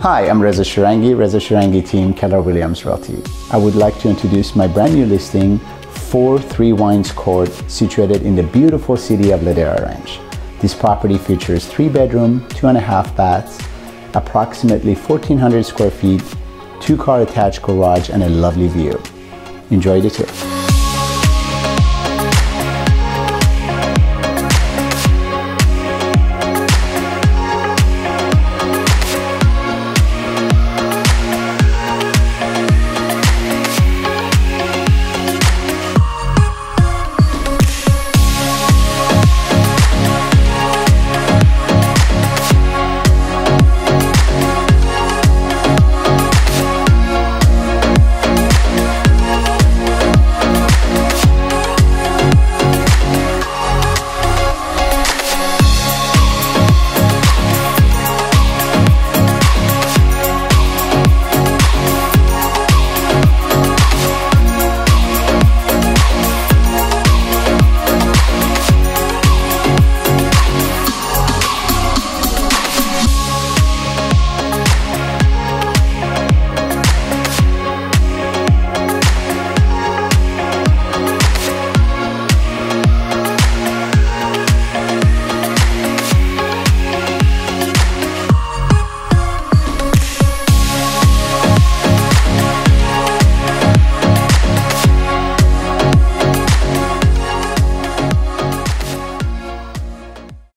Hi, I'm Reza Shirangi, Reza Shirangi team, Keller Williams Realty. I would like to introduce my brand new listing, 4 Three Vines Court, situated in the beautiful city of Ladera Ranch. This property features three bedroom, two and a half baths, approximately 1400 square feet, two car attached garage, and a lovely view. Enjoy the tour.